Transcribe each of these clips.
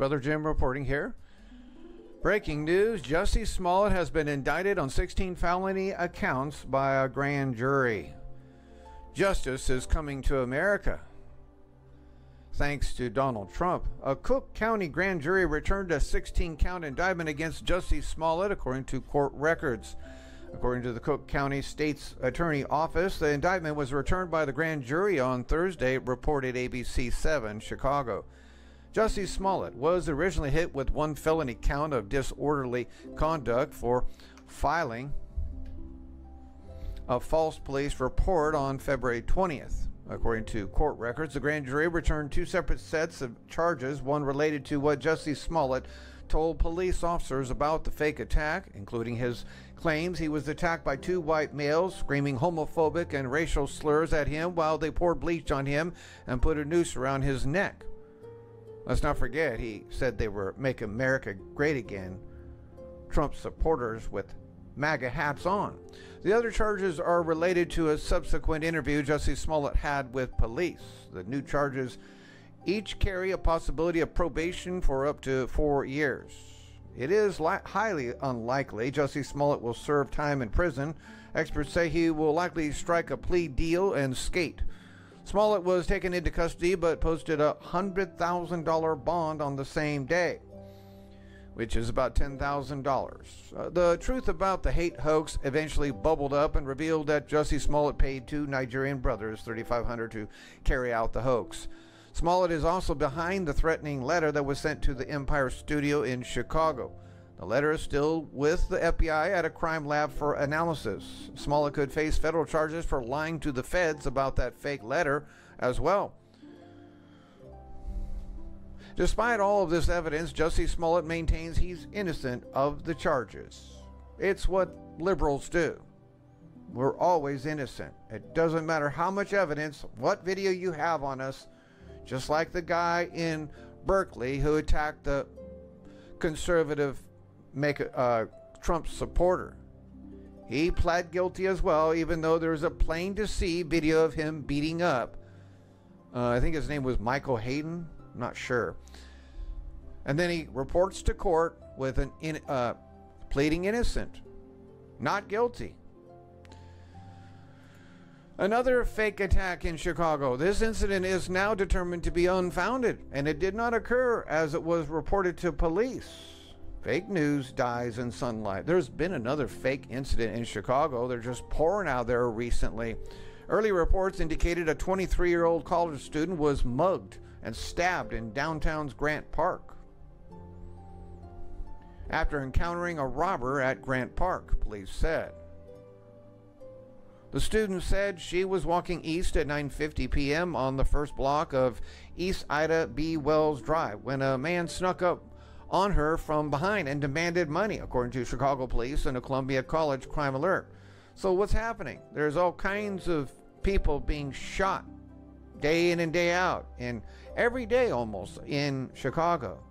Brother Jim reporting here. Breaking news Jussie Smollett has been indicted on 16 felony accounts by a grand jury. Justice is coming to America. Thanks to Donald Trump, a Cook County grand jury returned a 16 count indictment against Jussie Smollett, according to court records. According to the Cook County State's Attorney Office, the indictment was returned by the grand jury on Thursday, reported ABC 7 Chicago. Jussie Smollett was originally hit with one felony count of disorderly conduct for filing a false police report on February 20th. According to court records, the grand jury returned two separate sets of charges, one related to what Jussie Smollett told police officers about the fake attack, including his claims he was attacked by two white males screaming homophobic and racial slurs at him while they poured bleach on him and put a noose around his neck. Let's not forget, he said they were Make America Great Again, Trump supporters with MAGA hats on. The other charges are related to a subsequent interview Jussie Smollett had with police. The new charges each carry a possibility of probation for up to four years. It is highly unlikely Jussie Smollett will serve time in prison. Experts say he will likely strike a plea deal and skate. Smollett was taken into custody but posted a $100,000 bond on the same day, which is about $10,000. Uh, the truth about the hate hoax eventually bubbled up and revealed that Jussie Smollett paid two Nigerian brothers 3,500 to carry out the hoax. Smollett is also behind the threatening letter that was sent to the Empire Studio in Chicago. The letter is still with the FBI at a crime lab for analysis. Smollett could face federal charges for lying to the feds about that fake letter as well. Despite all of this evidence, Jussie Smollett maintains he's innocent of the charges. It's what liberals do. We're always innocent. It doesn't matter how much evidence, what video you have on us, just like the guy in Berkeley who attacked the conservative make uh, Trump supporter. He pled guilty as well, even though there's a plain to see video of him beating up. Uh, I think his name was Michael Hayden. I'm not sure. And then he reports to court with an in, uh, pleading innocent, not guilty. Another fake attack in Chicago. This incident is now determined to be unfounded, and it did not occur as it was reported to police. Fake news dies in sunlight. There's been another fake incident in Chicago. They're just pouring out there recently. Early reports indicated a 23 year old college student was mugged and stabbed in downtown's Grant Park after encountering a robber at Grant Park, police said. The student said she was walking east at 9:50 p.m. on the first block of East Ida B. Wells Drive when a man snuck up on her from behind and demanded money, according to Chicago police and a Columbia College crime alert. So what's happening? There's all kinds of people being shot day in and day out and every day almost in Chicago.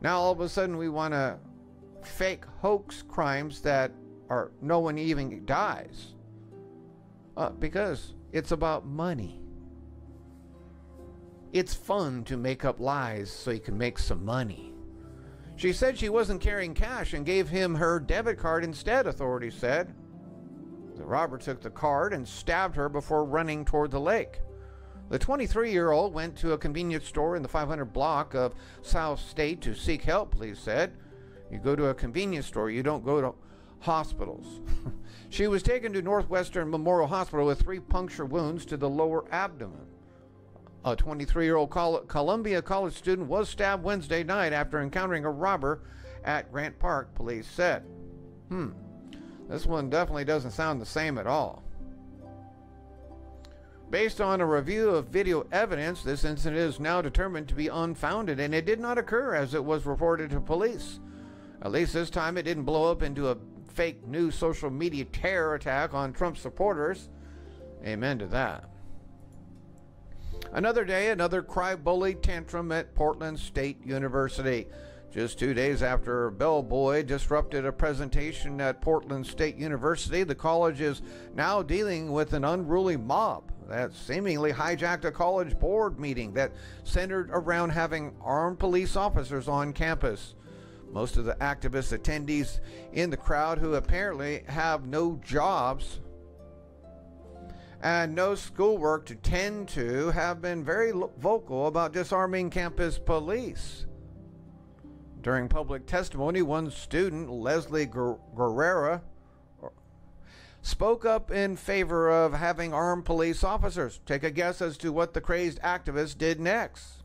Now all of a sudden we want to fake hoax crimes that are no one even dies. Uh, because it's about money. It's fun to make up lies so you can make some money. She said she wasn't carrying cash and gave him her debit card instead, authorities said. The robber took the card and stabbed her before running toward the lake. The 23 year old went to a convenience store in the 500 block of South State to seek help, police said. You go to a convenience store, you don't go to hospitals. she was taken to Northwestern Memorial Hospital with three puncture wounds to the lower abdomen. A 23 year old Columbia College student was stabbed Wednesday night after encountering a robber at Grant Park, police said. Hmm, this one definitely doesn't sound the same at all. Based on a review of video evidence, this incident is now determined to be unfounded and it did not occur as it was reported to police. At least this time it didn't blow up into a fake new social media terror attack on Trump supporters. Amen to that. Another day, another cry bully tantrum at Portland State University. Just two days after Bellboy disrupted a presentation at Portland State University, the college is now dealing with an unruly mob. that seemingly hijacked a college board meeting that centered around having armed police officers on campus. Most of the activist attendees in the crowd, who apparently have no jobs and no schoolwork to tend to, have been very vocal about disarming campus police. During public testimony, one student, Leslie Guerrera, spoke up in favor of having armed police officers. Take a guess as to what the crazed activist did next.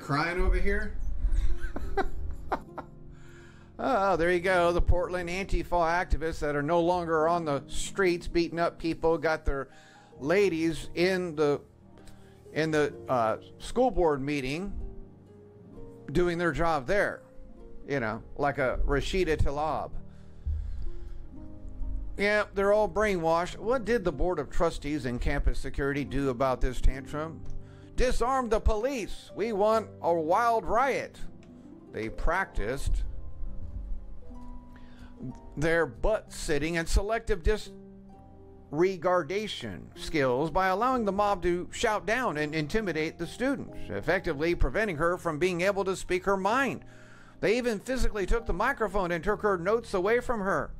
Crying over here? oh, there you go. The Portland Antifa activists that are no longer on the streets beating up people got their ladies in the in the uh, school board meeting doing their job there. You know, like a Rashida Tlaib. Yeah, they're all brainwashed. What did the Board of Trustees and Campus Security do about this tantrum? Disarm the police. We want a wild riot. They practiced their butt sitting and selective disregardation skills by allowing the mob to shout down and intimidate the students, effectively preventing her from being able to speak her mind. They even physically took the microphone and took her notes away from her.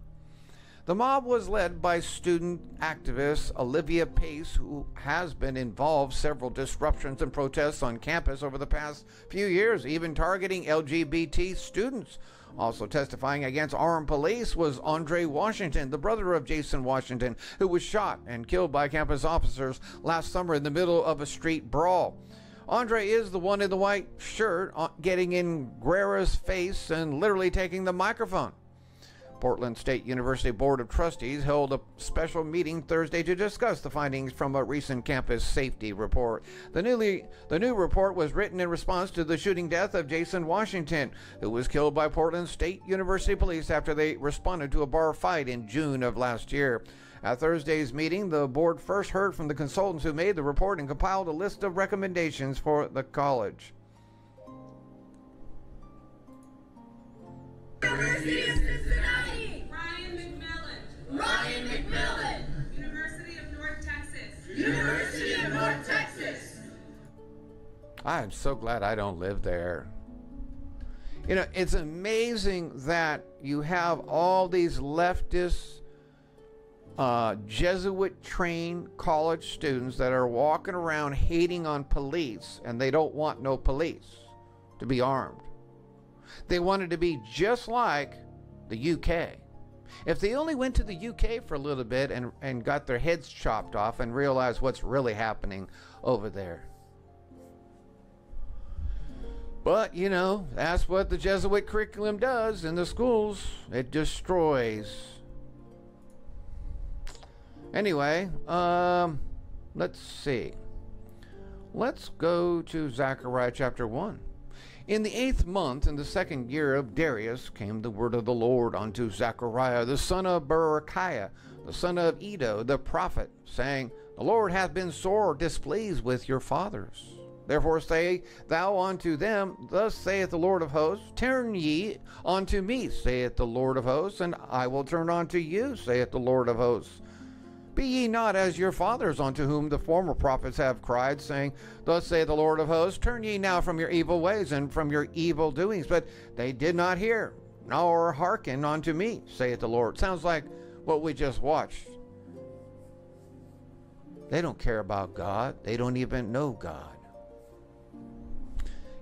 The mob was led by student activist Olivia Pace, who has been involved several disruptions and protests on campus over the past few years, even targeting LGBT students. Also testifying against armed police was Andre Washington, the brother of Jason Washington, who was shot and killed by campus officers last summer in the middle of a street brawl. Andre is the one in the white shirt uh, getting in Guerra's face and literally taking the microphone. Portland State University Board of Trustees held a special meeting Thursday to discuss the findings from a recent campus safety report. The, newly, the new report was written in response to the shooting death of Jason Washington, who was killed by Portland State University police after they responded to a bar fight in June of last year. At Thursday's meeting, the board first heard from the consultants who made the report and compiled a list of recommendations for the college. University of Cincinnati. University of North Texas. I am so glad I don't live there. You know, it's amazing that you have all these leftist, uh, Jesuit trained college students that are walking around hating on police and they don't want no police to be armed. They wanted to be just like the UK. If they only went to the UK for a little bit and, and got their heads chopped off and realized what's really happening over there. But, you know, that's what the Jesuit curriculum does in the schools. It destroys. Anyway, um, let's see. Let's go to Zechariah chapter 1. In the eighth month, in the second year of Darius, came the word of the Lord unto Zechariah, the son of Berechiah, the son of Iddo, the prophet, saying, The Lord hath been sore displeased with your fathers. Therefore say thou unto them, Thus saith the Lord of hosts, Turn ye unto me, saith the Lord of hosts, and I will turn unto you, saith the Lord of hosts. Be ye not as your fathers, unto whom the former prophets have cried, saying, Thus saith the Lord of hosts, Turn ye now from your evil ways and from your evil doings. But they did not hear, nor hearken unto me, saith the Lord. Sounds like what we just watched. They don't care about God. They don't even know God.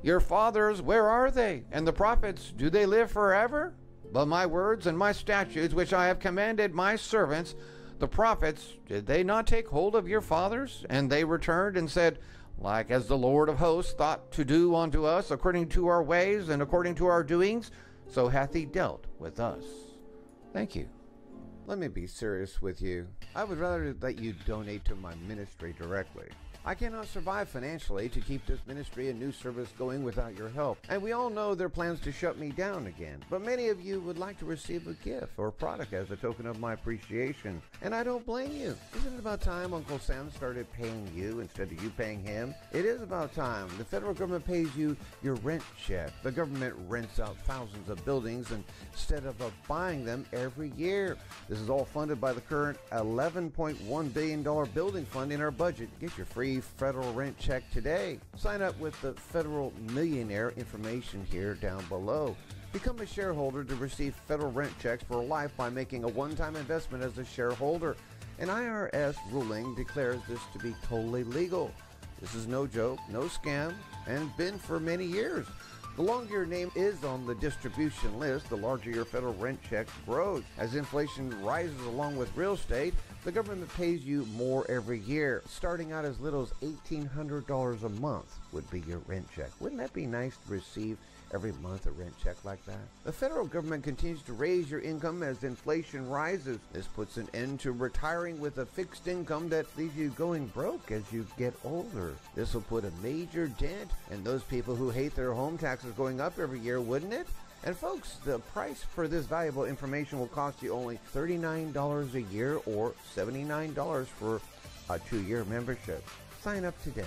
Your fathers, where are they? And the prophets, do they live forever? But my words and my statutes, which I have commanded my servants, the prophets, did they not take hold of your fathers? And they returned and said, Like as the Lord of hosts thought to do unto us, according to our ways and according to our doings, so hath he dealt with us. Thank you. Let me be serious with you. I would rather that you donate to my ministry directly. I cannot survive financially to keep this ministry and news service going without your help. And we all know their plans to shut me down again. But many of you would like to receive a gift or product as a token of my appreciation. And I don't blame you. Isn't it about time Uncle Sam started paying you instead of you paying him? It is about time. The federal government pays you your rent check. The government rents out thousands of buildings instead of buying them every year. This is all funded by the current $11.1 billion building fund in our budget. Get your free federal rent check today. Sign up with the Federal Millionaire information here down below. Become a shareholder to receive federal rent checks for life by making a one time investment as a shareholder. An IRS ruling declares this to be totally legal. This is no joke, no scam, and been for many years. The longer your name is on the distribution list, the larger your federal rent check grows. As inflation rises along with real estate, the government pays you more every year. Starting out as little as $1,800 a month would be your rent check. Wouldn't that be nice to receive every month a rent check like that? The federal government continues to raise your income as inflation rises. This puts an end to retiring with a fixed income that leaves you going broke as you get older. This will put a major dent in those people who hate their home taxes going up every year, wouldn't it? And folks, the price for this valuable information will cost you only $39 a year or $79 for a two year membership. Sign up today.